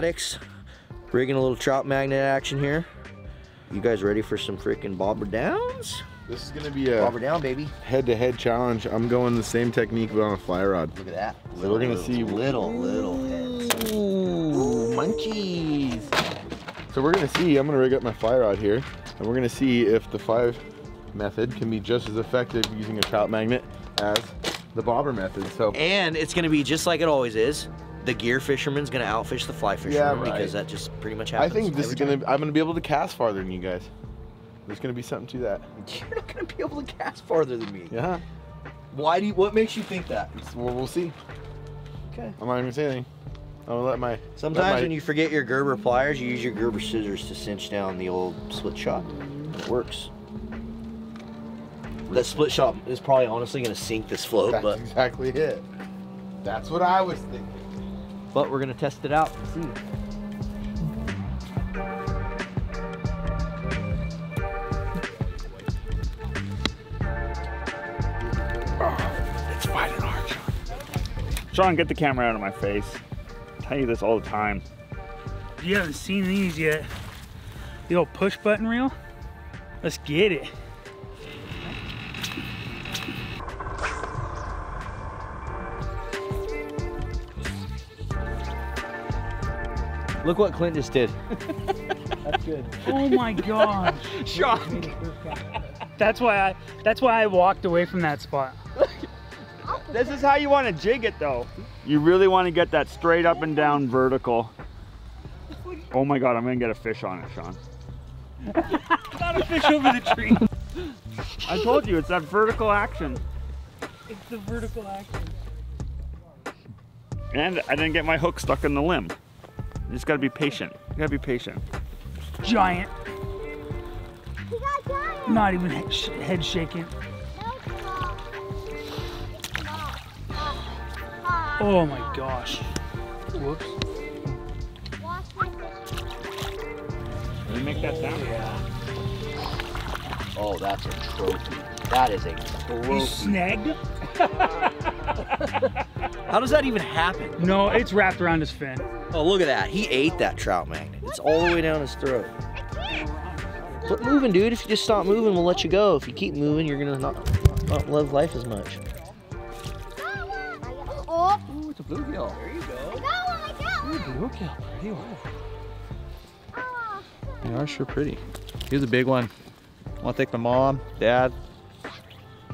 Addicts, rigging a little trout magnet action here. You guys ready for some freaking bobber downs? This is gonna be a Bobber down, baby. head-to-head challenge. I'm going the same technique but on a fly rod. Look at that. So we're gonna see- little, little heads. Ooh, munchies. So we're gonna see, I'm gonna rig up my fly rod here, and we're gonna see if the five method can be just as effective using a trout magnet as the bobber method. So And it's gonna be just like it always is. The gear fisherman's gonna outfish the fly fisherman right. because that just pretty much happens. I think this is gonna, I'm gonna be able to cast farther than you guys. There's gonna be something to that. You're not gonna be able to cast farther than me. Yeah, Why do you, what makes you think that? well, we'll see. Okay. I'm not even gonna say anything. I'm gonna let my, Sometimes let my- when you forget your Gerber pliers, you use your Gerber scissors to cinch down the old split shot. It works. That split shot is probably honestly gonna sink this float, that's but exactly it. That's what I was thinking. But we're gonna test it out and see. Oh, it's fighting hard, Sean. Sean, get the camera out of my face. I tell you this all the time. If you haven't seen these yet. The old push button reel. Let's get it. Look what Clint just did. That's good. Oh my god. Sean, That's why I that's why I walked away from that spot. This is how you want to jig it though. You really want to get that straight up and down vertical. Oh my god, I'm gonna get a fish on it, Sean. Not a fish over the tree. I told you, it's that vertical action. It's the vertical action. And I didn't get my hook stuck in the limb. You just gotta be patient. You gotta be patient. Giant. He got giant. Not even head, sh- head shaking. Oh my gosh. Whoops. Watch my fish. Let me make that sound. Yeah. Oh, that's a trophy. That is a trophy. You trophy. snagged? How does that even happen? No, it's wrapped around his fin. Oh, look at that. He ate that trout magnet. It's all the way down his throat. Quit moving, dude. If you just stop moving, we'll let you go. If you keep moving, you're gonna not, not love life as much. Oh, Ooh, it's a bluegill. There you go. got one. I got. Bluegill. Pretty well. Oh, They are sure pretty. Here's a big one. I want to thank my mom, dad, you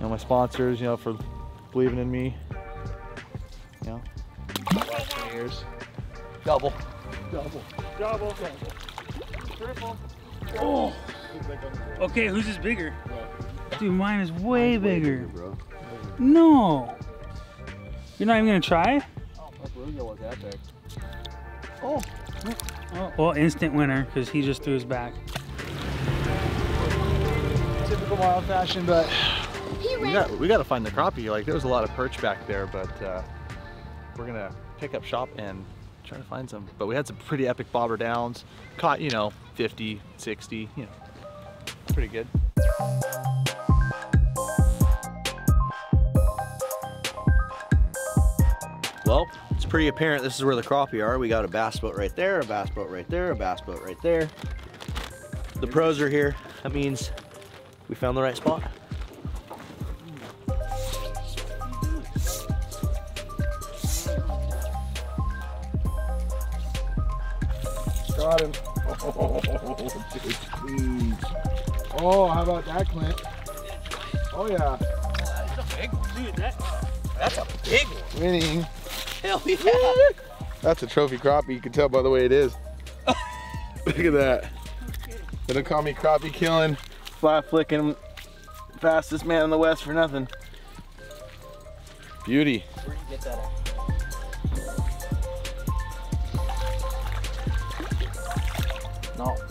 know, my sponsors, you know, for believing in me. You know, last 20 years. Double. Double. Oh. Okay, whose is bigger? Dude, mine is way bigger. No. You're not even gonna try? Oh. Oh, well, instant winner because he just threw his back. Typical wild fashion, but he we got we got to find the crappie. Like there was a lot of perch back there, but uh, we're gonna pick up shop and try to find some. But we had some pretty epic bobber downs. Caught you know 50, 60, you know, pretty good. Well, it's pretty apparent this is where the crappie are. We got a bass boat right there, a bass boat right there, a bass boat right there. The pros are here. That means we found the right spot. Got him. Oh, dude, please. Oh, how about that, Clint? Oh yeah, That's a big one. Dude, that, That's a big one. winning. Hell yeah. That's a trophy crappie. You can tell by the way it is. Look at that. They don't call me crappie killing, fly flicking, fastest man in the west for nothing. Beauty. Where do you get that at?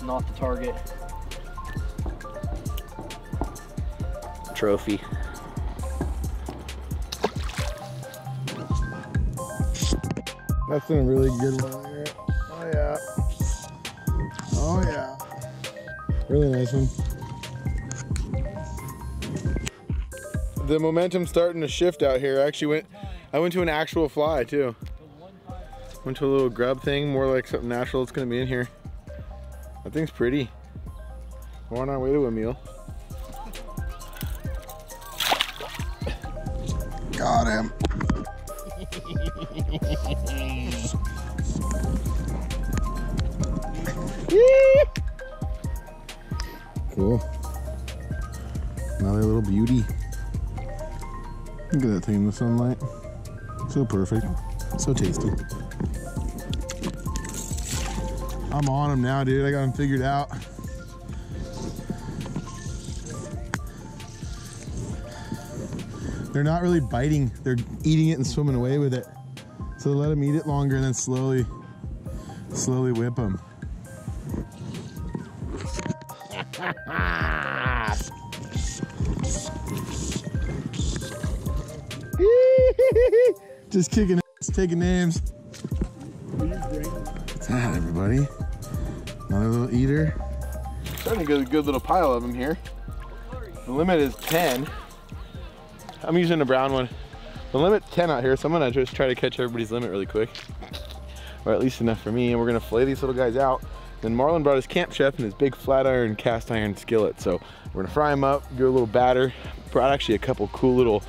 Not, not the target. Trophy. That's a really good one there. Oh yeah. Oh yeah. Really nice one. The momentum's starting to shift out here. I actually went I went to an actual fly too. Went to a little grub thing, more like something natural that's gonna be in here. Thing's pretty. We're on our way to a meal. Got him. cool. Another little beauty. Look at that thing in the sunlight. So perfect. So tasty. I'm on them now, dude. I got them figured out. They're not really biting. They're eating it and swimming away with it. So let them eat it longer and then slowly, slowly whip them. Just kicking ass, taking names. That, everybody? Another little eater. Starting to get a good little pile of them here. The limit is 10. I'm using a brown one. The limit's 10 out here, so I'm gonna just try to catch everybody's limit really quick. Or at least enough for me, and we're gonna fillet these little guys out. Then Marlon brought his Camp Chef and his big flat iron cast iron skillet. So we're gonna fry them up, do a little batter. Brought actually a couple cool little,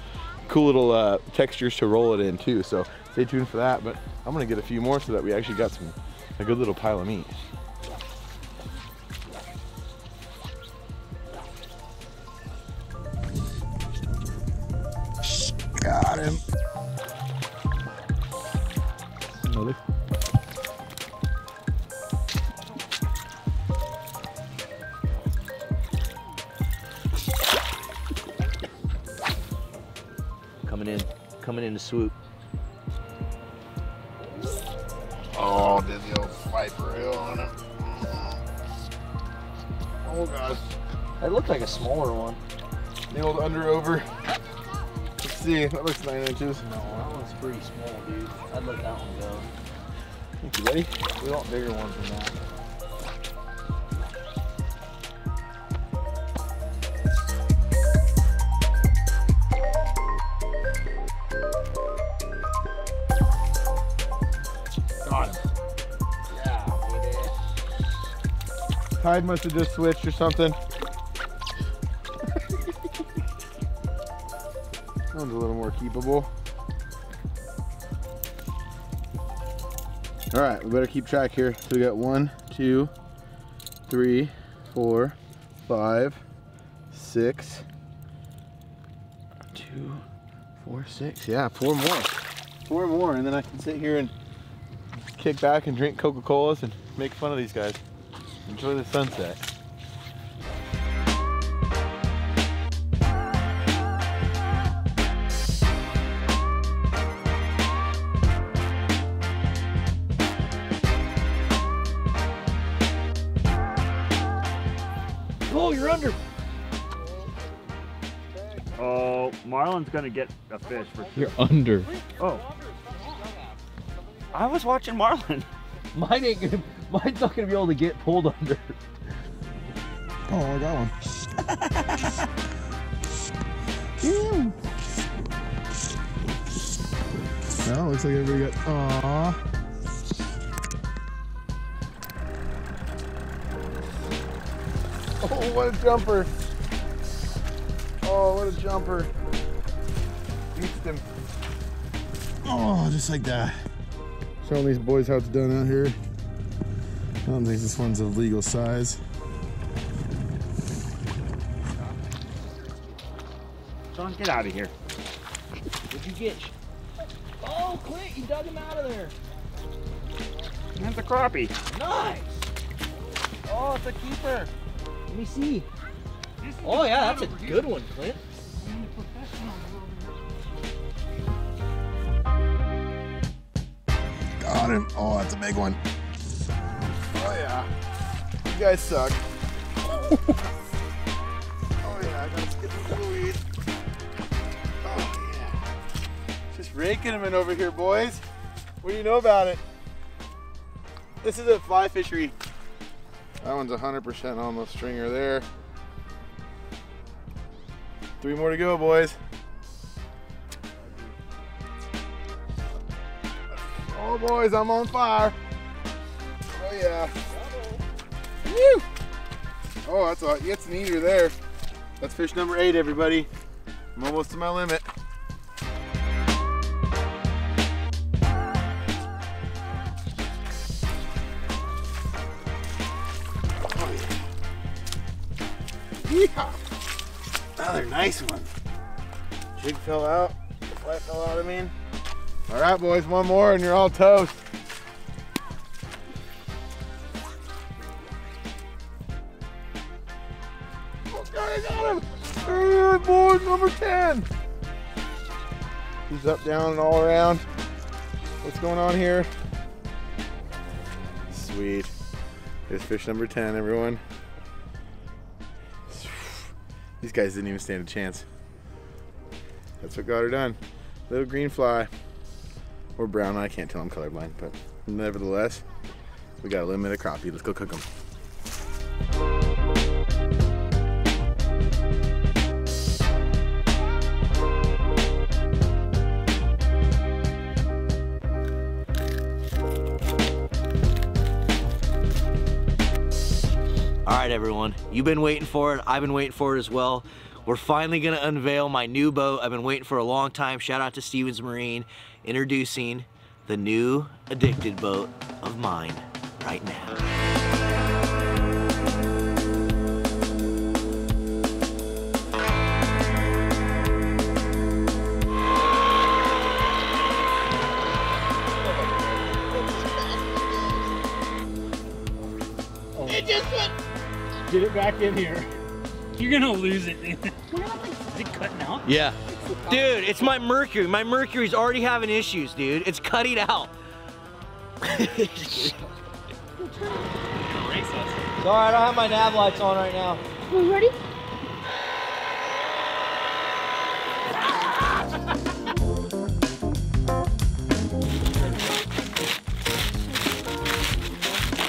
cool little uh, textures to roll it in too. So stay tuned for that. But I'm gonna get a few more so that we actually got some, a good little pile of meat. Oh gosh. That looked like a smaller one. The old under over. Let's see, that looks nine inches. No, that one's pretty small, dude. I'd let that one go. Thank you, buddy. We want bigger ones than that. Tide must have just switched or something. that one's a little more keepable. All right, we better keep track here. So we got one, two, three, four, five, six, two, four, six. Yeah, four more. Four more, and then I can sit here and kick back and drink Coca-Colas and make fun of these guys. Enjoy the sunset. Oh, you're under. Oh, Marlon's gonna get a fish for sure. You're under. Oh. I was watching Marlon. Mine ain't gonna. Mine's not gonna be able to get pulled under. Oh, I got one. Ew. Well, looks like everybody got. Aww. Oh, what a jumper! Oh, what a jumper! Beats him. Oh, just like that. Showing these boys how it's done out here. I don't think this one's of legal size. Sean, get out of here. What'd you get? Oh, Clint, you dug him out of there. That's a crappie. Nice. Oh, it's a keeper. Let me see. Oh yeah, that's a good one, Clint. Got him. Oh, that's a big one. Yeah. You guys suck. oh, yeah. I gotta skip the weed. Oh, yeah. Just raking them in over here, boys. What do you know about it? This is a fly fishery. That one's 100% on the stringer there. Three more to go, boys. Oh boys, I'm on fire. Oh yeah. Woo! Oh, that's a, it's an eater there. That's fish number eight, everybody. I'm almost to my limit. Yeehaw. Another nice one. Jig fell out. Fly fell out, I mean. All right, boys, one more and you're all toast. He's up, down, and all around. What's going on here? Sweet. Here's fish number 10, everyone. These guys didn't even stand a chance. That's what got her done. Little green fly. Or brown, I can't tell I'm colorblind, but nevertheless, we got a little bit of crappie. Let's go cook them. All right, everyone. You've been waiting for it. I've been waiting for it as well. We're finally gonna unveil my new boat. I've been waiting for a long time. Shout out to Stevens Marine, introducing the new addicted boat of mine right now. Get it back in here. You're gonna lose it, dude. Is it cutting out? Yeah. Dude, it's my Mercury. My Mercury's already having issues, dude. It's cutting out. Sorry, I don't have my nav lights on right now. You ready?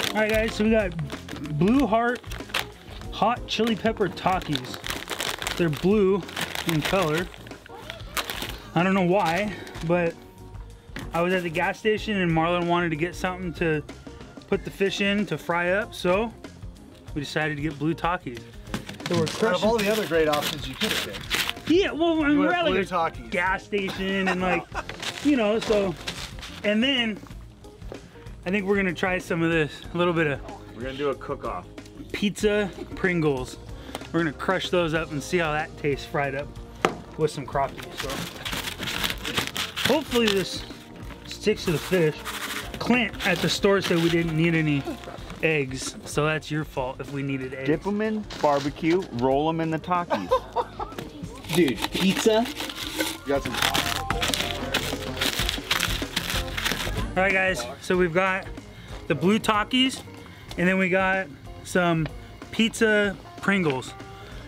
All right, guys. So we got Blue Heat hot chili pepper Takis. They're blue in color. I don't know why, but I was at the gas station and Marlon wanted to get something to put the fish in to fry up, so we decided to get blue Takis. So we're Out of all the other great options you could have picked. Yeah, well, I mean, we're at like a Takis. gas station and like, you know, so, and then I think we're gonna try some of this, a little bit of We're gonna do a cook-off. Pizza Pringles. We're gonna crush those up and see how that tastes fried up with some crappie. So hopefully this sticks to the fish. Clint at the store said we didn't need any eggs, so that's your fault if we needed eggs. Dip them in barbecue, roll them in the Takis. Dude, pizza? got some All right, guys. So we've got the blue Takis, and then we got some pizza Pringles.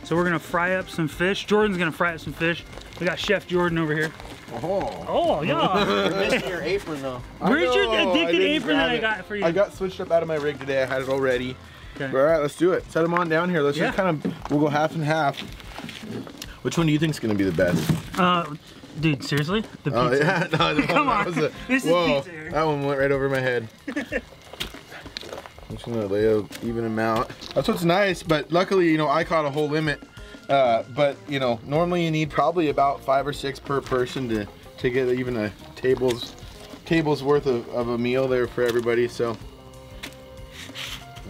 So we're gonna fry up some fish. Jordan's gonna fry up some fish. We got Chef Jordan over here. Oh. Oh yeah. You're missing your apron though. Where's your know, I addicted apron that grab I got for you? I got switched up out of my rig today. I had it all ready. Okay. All right, let's do it. Set them on down here. Let's just kind of, we'll go half and half. Which one do you think's gonna be the best? Uh, dude, seriously? The pizza. Oh yeah, no, the Come on. a- This is whoa, pizza here. that one went right over my head. I'm just gonna lay a even amount. That's what's nice, but luckily, you know, I caught a whole limit. Uh, but you know, normally you need probably about five or six per person to to get even a table's table's worth of, of a meal there for everybody. So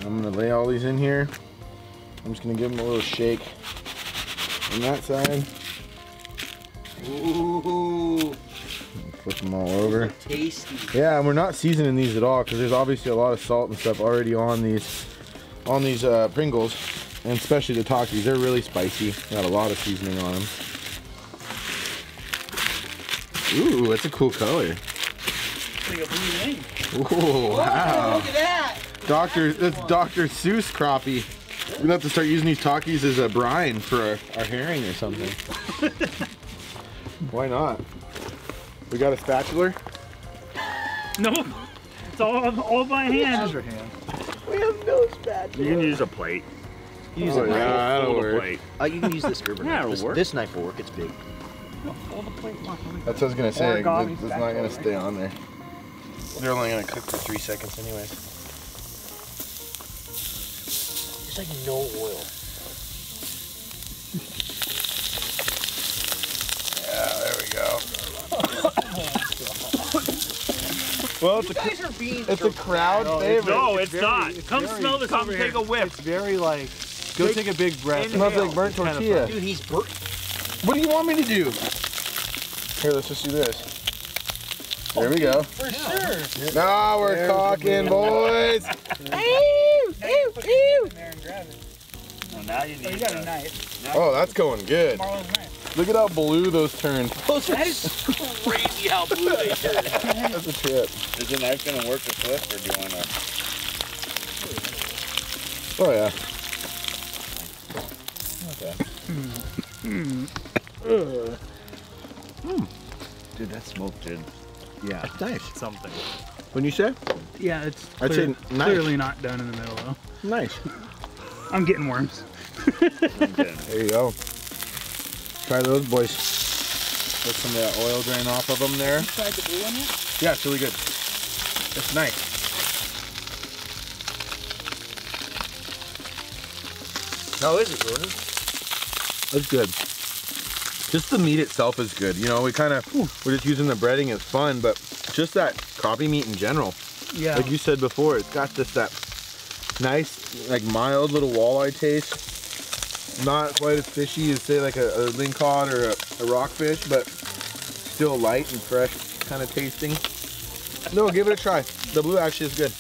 I'm gonna lay all these in here. I'm just gonna give them a little shake on that side. Ooh, Flip them all over. tasty. Yeah, and we're not seasoning these at all because there's obviously a lot of salt and stuff already on these on these uh, Pringles, and especially the Takis. They're really spicy. Got a lot of seasoning on them. Ooh, that's a cool color. Like a blue. Ooh, wow. Look at that. Doctor, that's Dr. Seuss crappie. We're gonna have to start using these Takis as a brine for our, our herring or something. Why not? We got a spatula. Nope. It's all all by hand. your hand. We have no spatula. You can use a plate. Use Oh, a yeah, knife. that'll Hold a work. plate. Uh, you can use this scuba Yeah, knife. it'll This, work. this knife will work. It's big. That's what I was gonna say. It's, it's not gonna stay on there. They're only gonna cook for three seconds anyways. It's like no oil. Well, it's a, guys are being it's a crowd favorite. No, it's, not. Come smell this Come over take here. a whiff. It's very like, go take a big breath. It smells like burnt Kind of tortilla. Dude, he's bur- What do you want me to do? Here, let's just do this. There we go. For sure. Now we're talking, boys. Well, now you Oh, you got a knife. Oh, that's going good. Marlon's knife. Look at how blue those turned. Those are crazy how blue they turn. That's a trip. Is the knife gonna work the flip, or do you wanna? Oh yeah. Okay. Dude, that smoke did. Yeah. Nice. something. When you say? Yeah, it's I'd clear- say nice. clearly not done in the middle though. Nice. I'm getting worms. There you go. Try those, boys. Let some of that oil drain off of them there. tried the blue one yet? Yeah, it's really good. It's nice. How is it, Jordan? It's good. Just the meat itself is good. You know, we kind of we're just using the breading. It's fun, but just that crappie meat in general, Yeah. like you said before, it's got just that nice, like mild little walleye taste. Not quite as fishy as say like a, a lingcod or a, a rockfish, but still light and fresh, kind of tasting. No, give it a try. The blue actually is good.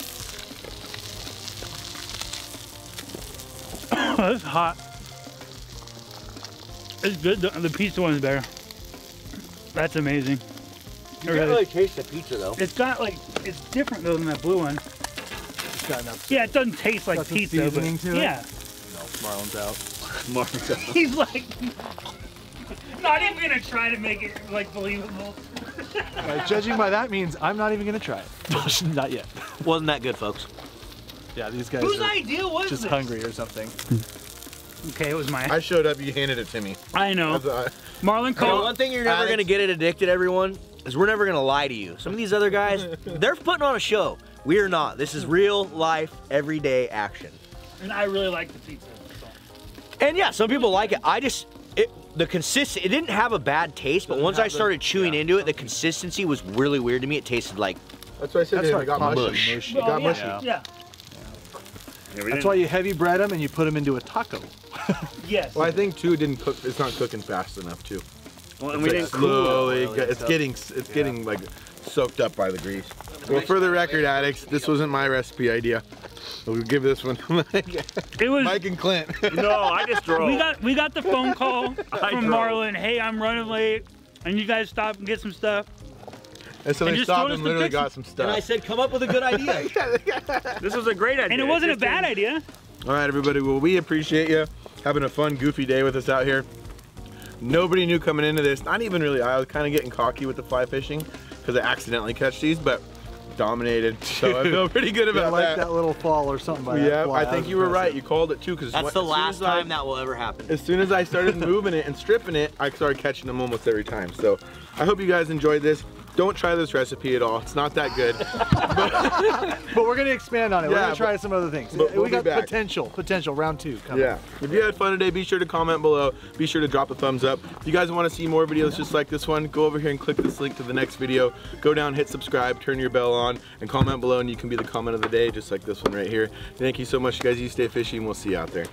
it's hot. It's good. The, the pizza one's better. That's amazing. You can't really- really taste the pizza though. It's got like it's different though than that blue one. It's got enough. Yeah, it doesn't taste like Got some pizza, but seasoning to it? yeah, Marlon's out. he's like not even gonna try to make it like believable. Uh, judging by that means I'm not even gonna try it. not yet. Wasn't that good, folks? Yeah, these guys Whose are idea was just this? hungry or something. Okay, it was mine. I showed up, you handed it to me. I know. That's- I- Marlon You know, one thing you're never Alex- gonna get it addicted, everyone, is we're never gonna lie to you. Some of these other guys, they're putting on a show. We are not. This is real life, everyday action. And I really like the pizza. So. And yeah, some people like it. I just it the consist it didn't have a bad taste, but once I started chewing into it, the consistency was really weird to me. It tasted like That's what I said. That's to It got it got mushy. mushy. It got yeah, mushy. Yeah. That's why you heavy bread them and you put them into a taco. Yes. Well, I think too it didn't cook. It's not cooking fast enough too. Well, It's and we like didn't cool it. slowly. oil get- it's stuff. getting. It's getting like soaked up by the grease. Well, for the record, addicts, this wasn't my recipe idea. We'll give this one to Mike, It was. Mike and Clint. No, I just drove. We got we got the phone call from drove. Marlon. Hey, I'm running late. And you guys stop and get some stuff. and so And they just stopped told us and to literally fix got it. some and I said, come up with a good idea. This was a great idea. And it wasn't a bad didn't- idea. All right, everybody. Well, we appreciate you having a fun, goofy day with us out here. Nobody knew coming into this. Not even really. I was kind of getting cocky with the fly fishing because I accidentally catch these, but dominated. So I feel pretty good about Yeah, about like that. that little fall or something by Yeah, fly. I think you were right. impressive. You called it too, because That's the last time that will ever happen. As soon as I started moving it and stripping it, I started catching them almost every time. So I hope you guys enjoyed this. Don't try this recipe at all. It's not that good. But we're gonna expand on it. we're gonna try but- some other things. but we'll we be got back. potential, potential. Round two coming. yeah. If you had fun today, be sure to comment below. Be sure to drop a thumbs up. If you guys want to see more videos just like this one, go over here and click this link to the next video. Go down, hit subscribe, turn your bell on, and comment below, and you can be the comment of the day, just like this one right here. Thank you so much, you guys. You stay fishy, and we'll see you out there.